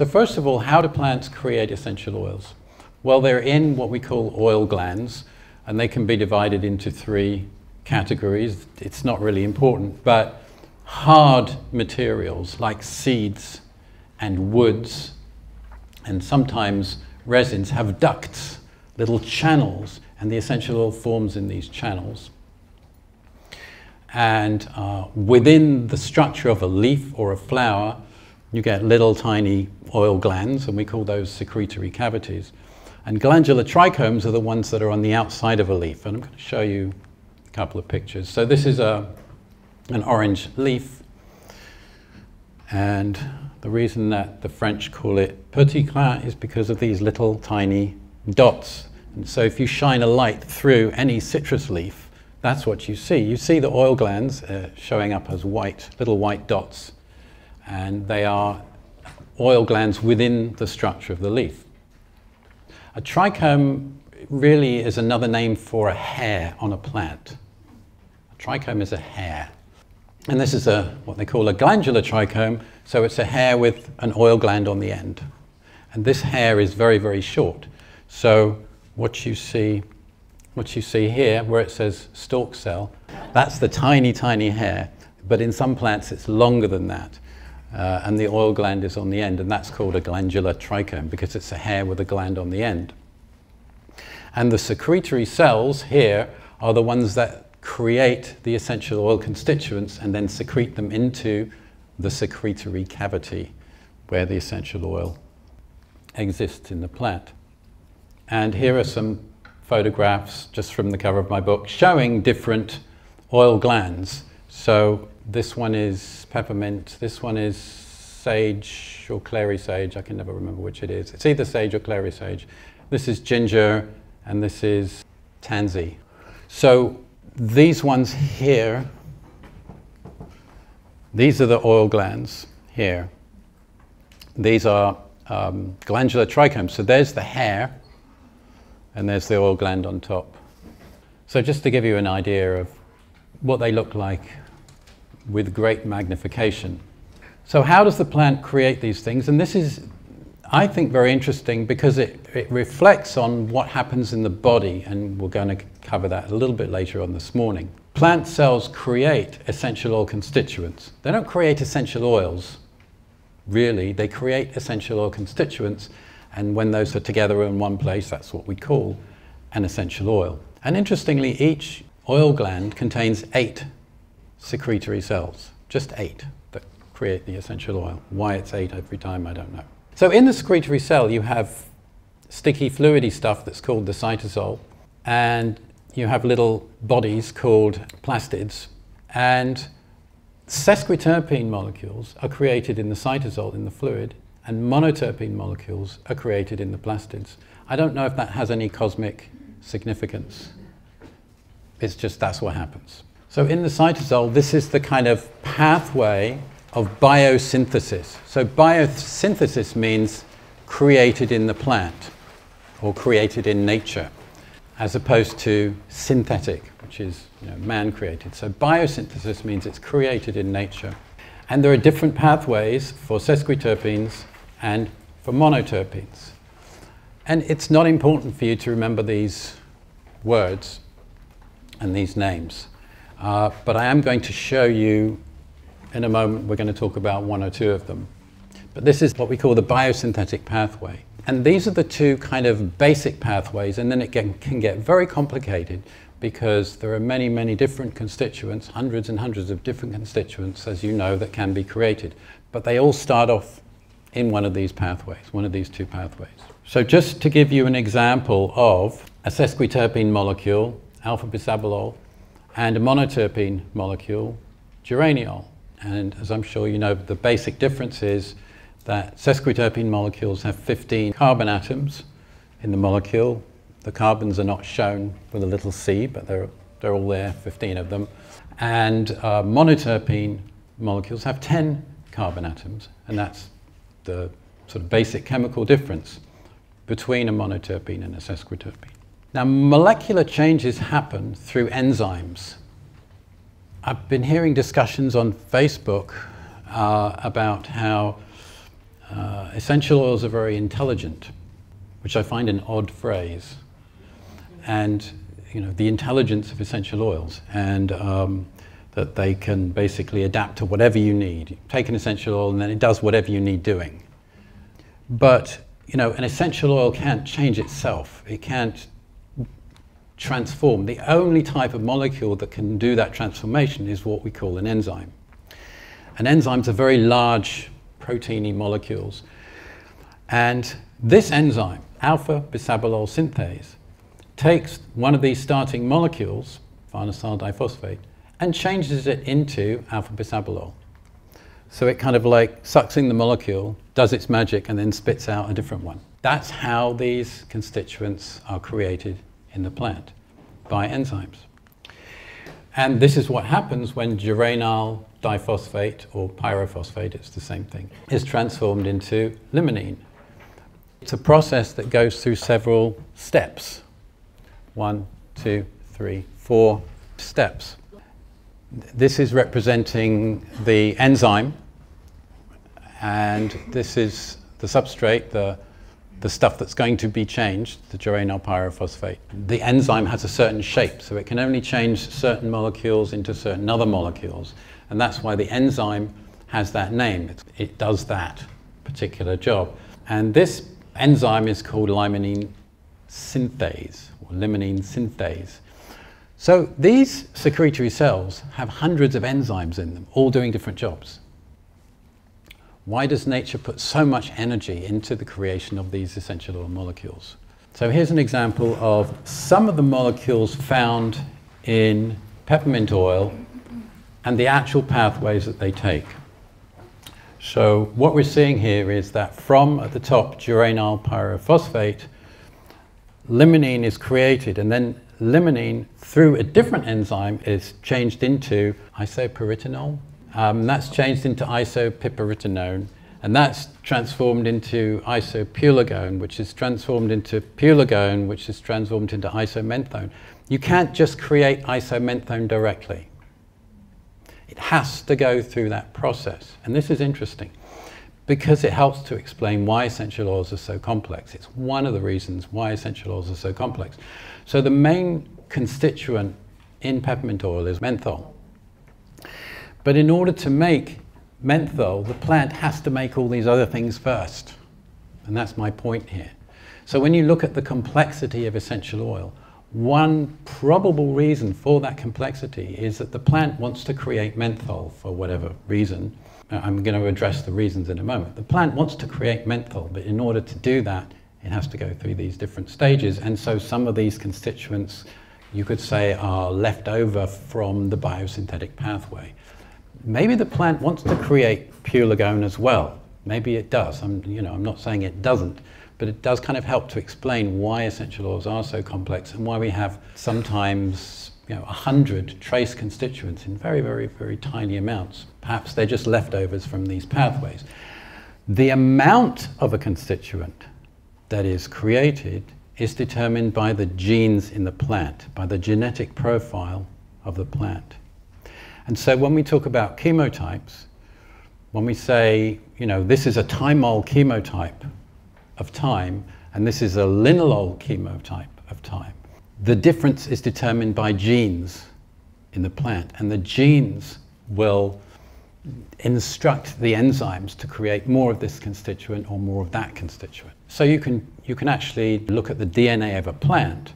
So first of all, how do plants create essential oils? Well, they're in what we call oil glands, and they can be divided into three categories. It's not really important, but hard materials like seeds and woods and sometimes resins have ducts, little channels, and the essential oil forms in these channels. And uh, within the structure of a leaf or a flower, you get little tiny oil glands, and we call those secretory cavities. And glandular trichomes are the ones that are on the outside of a leaf. And I'm going to show you a couple of pictures. So this is a, an orange leaf. And the reason that the French call it petit grain is because of these little tiny dots. And so if you shine a light through any citrus leaf, that's what you see. You see the oil glands uh, showing up as white, little white dots. And they are oil glands within the structure of the leaf. A trichome really is another name for a hair on a plant. A trichome is a hair. And this is a, what they call a glandular trichome, so it's a hair with an oil gland on the end. And this hair is very, very short. So what you see, what you see here, where it says stalk cell, that's the tiny, tiny hair. But in some plants, it's longer than that. Uh, and the oil gland is on the end, and that's called a glandular trichome because it's a hair with a gland on the end. And the secretory cells here are the ones that create the essential oil constituents and then secrete them into the secretory cavity where the essential oil exists in the plant. And here are some photographs just from the cover of my book showing different oil glands. So this one is peppermint. This one is sage or clary sage. I can never remember which it is. It's either sage or clary sage. This is ginger, and this is tansy. So these ones here, these are the oil glands here. These are um, glandular trichomes. So there's the hair, and there's the oil gland on top. So just to give you an idea of what they look like with great magnification. So how does the plant create these things? And this is, I think, very interesting because it, it reflects on what happens in the body, and we're going to cover that a little bit later on this morning. Plant cells create essential oil constituents. They don't create essential oils, really. They create essential oil constituents, and when those are together in one place, that's what we call an essential oil. And interestingly, each oil gland contains eight secretory cells, just eight that create the essential oil. Why it's eight every time, I don't know. So in the secretory cell, you have sticky fluidy stuff that's called the cytosol, and you have little bodies called plastids, and sesquiterpene molecules are created in the cytosol, in the fluid, and monoterpene molecules are created in the plastids. I don't know if that has any cosmic significance. It's just that's what happens. So in the cytosol, this is the kind of pathway of biosynthesis. So biosynthesis means created in the plant or created in nature, as opposed to synthetic, which is you know, man-created. So biosynthesis means it's created in nature. And there are different pathways for sesquiterpenes and for monoterpenes. And it's not important for you to remember these words and these names. Uh, but I am going to show you in a moment, we're going to talk about one or two of them. But this is what we call the biosynthetic pathway. And these are the two kind of basic pathways, and then it can, can get very complicated because there are many, many different constituents, hundreds and hundreds of different constituents, as you know, that can be created. But they all start off in one of these pathways, one of these two pathways. So just to give you an example of a sesquiterpene molecule, alpha bisabolol, and a monoterpene molecule, geraniol. And as I'm sure you know, the basic difference is that sesquiterpene molecules have 15 carbon atoms in the molecule. The carbons are not shown with a little c, but they're, they're all there, 15 of them. And uh, monoterpene molecules have 10 carbon atoms, and that's the sort of basic chemical difference between a monoterpene and a sesquiterpene. Now, molecular changes happen through enzymes. I've been hearing discussions on Facebook uh, about how uh, essential oils are very intelligent, which I find an odd phrase. And you know the intelligence of essential oils, and um, that they can basically adapt to whatever you need. Take an essential oil, and then it does whatever you need doing. But you know, an essential oil can't change itself. It can't transform. The only type of molecule that can do that transformation is what we call an enzyme. And enzymes are very large proteiny molecules. And this enzyme, alpha bisabolol synthase, takes one of these starting molecules, farnesyl diphosphate, and changes it into alpha bisabolol. So it kind of like sucks in the molecule, does its magic, and then spits out a different one. That's how these constituents are created in the plant by enzymes. And this is what happens when geranyl diphosphate or pyrophosphate, it's the same thing, is transformed into limonene. It's a process that goes through several steps. One, two, three, four steps. This is representing the enzyme, and this is the substrate, the the stuff that's going to be changed, the geranyl pyrophosphate. The enzyme has a certain shape, so it can only change certain molecules into certain other molecules. And that's why the enzyme has that name. It, it does that particular job. And this enzyme is called limonene synthase, or limonene synthase. So these secretory cells have hundreds of enzymes in them, all doing different jobs. Why does nature put so much energy into the creation of these essential oil molecules? So here's an example of some of the molecules found in peppermint oil and the actual pathways that they take. So what we're seeing here is that from at the top geranyl pyrophosphate, limonene is created and then limonene through a different enzyme is changed into isopiperitenol um, that's changed into isopiperitenone, and that's transformed into isopulegone, which is transformed into pulegone, which is transformed into isomenthone. You can't just create isomenthone directly. It has to go through that process. And this is interesting because it helps to explain why essential oils are so complex. It's one of the reasons why essential oils are so complex. So the main constituent in peppermint oil is menthol. But in order to make menthol, the plant has to make all these other things first. And that's my point here. So when you look at the complexity of essential oil, one probable reason for that complexity is that the plant wants to create menthol for whatever reason. Uh, I'm going to address the reasons in a moment. The plant wants to create menthol, but in order to do that, it has to go through these different stages. And so some of these constituents, you could say, are left over from the biosynthetic pathway. Maybe the plant wants to create pulegone as well. Maybe it does. I'm, you know, I'm not saying it doesn't, but it does kind of help to explain why essential oils are so complex and why we have sometimes you know, 100 trace constituents in very, very, very tiny amounts. Perhaps they're just leftovers from these pathways. The amount of a constituent that is created is determined by the genes in the plant, by the genetic profile of the plant. And so when we talk about chemotypes, when we say, you know, this is a thymol chemotype of thyme, and this is a linalool chemotype of thyme, the difference is determined by genes in the plant, and the genes will instruct the enzymes to create more of this constituent or more of that constituent. So you can, you can actually look at the DNA of a plant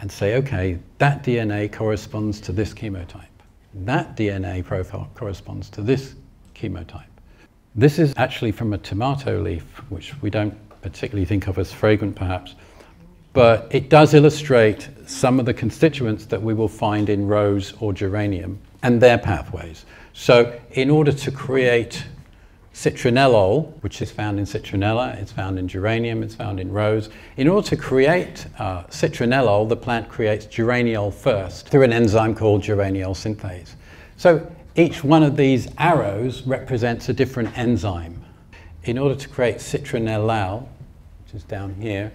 and say, okay, that DNA corresponds to this chemotype that DNA profile corresponds to this chemotype. This is actually from a tomato leaf, which we don't particularly think of as fragrant perhaps, but it does illustrate some of the constituents that we will find in rose or geranium and their pathways. So in order to create citronellol, which is found in citronella, it's found in geranium, it's found in rose. In order to create uh, citronellol, the plant creates geraniol first through an enzyme called geraniol synthase. So each one of these arrows represents a different enzyme. In order to create citronellal, which is down here,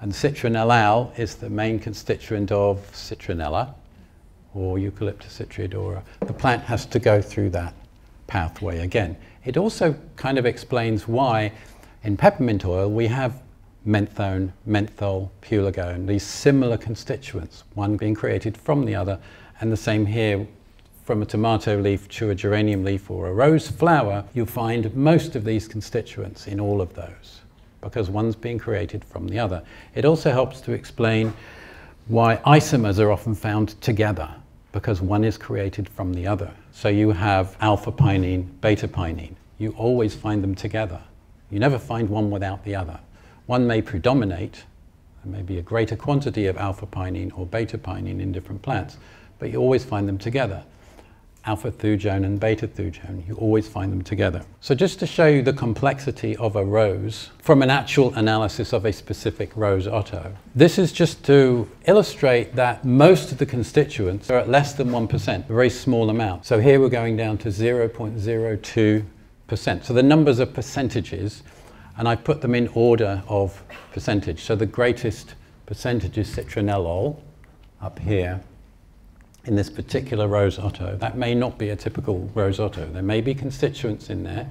and citronellal is the main constituent of citronella or Eucalyptus citriodora, the plant has to go through that pathway again. It also kind of explains why in peppermint oil we have menthone, menthol, pulegone, these similar constituents, one being created from the other, and the same here from a tomato leaf to a geranium leaf or a rose flower, you'll find most of these constituents in all of those because one's being created from the other. It also helps to explain why isomers are often found together because one is created from the other. So you have alpha pinene, beta pinene. You always find them together. You never find one without the other. One may predominate, there may be a greater quantity of alpha pinene or beta pinene in different plants, but you always find them together alpha thujone and beta thujone. You always find them together. So just to show you the complexity of a rose from an actual analysis of a specific rose otto, this is just to illustrate that most of the constituents are at less than 1%, a very small amount. So here we're going down to 0.02%. So the numbers are percentages and I put them in order of percentage. So the greatest percentage is citronellol up here in this particular rose otto. That may not be a typical rose otto. There may be constituents in there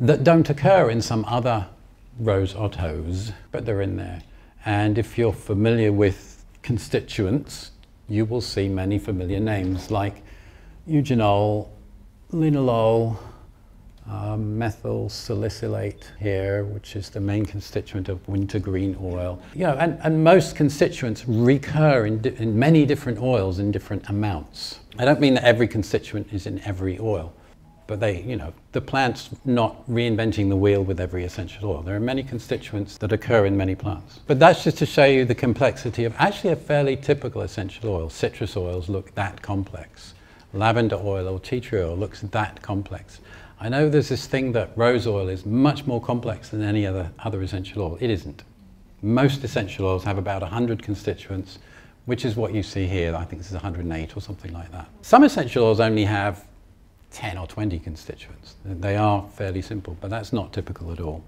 that don't occur in some other rose ottos, but they're in there. And if you're familiar with constituents, you will see many familiar names like eugenol, linalool, methyl salicylate here, which is the main constituent of wintergreen oil. You know, and, and most constituents recur in, in many different oils in different amounts. I don't mean that every constituent is in every oil, but they, you know, the plant's not reinventing the wheel with every essential oil. There are many constituents that occur in many plants. But that's just to show you the complexity of actually a fairly typical essential oil. Citrus oils look that complex. Lavender oil or tea tree oil looks that complex. I know there's this thing that rose oil is much more complex than any other, other essential oil. It isn't. Most essential oils have about 100 constituents, which is what you see here. I think this is 108 or something like that. Some essential oils only have 10 or 20 constituents. They are fairly simple, but that's not typical at all.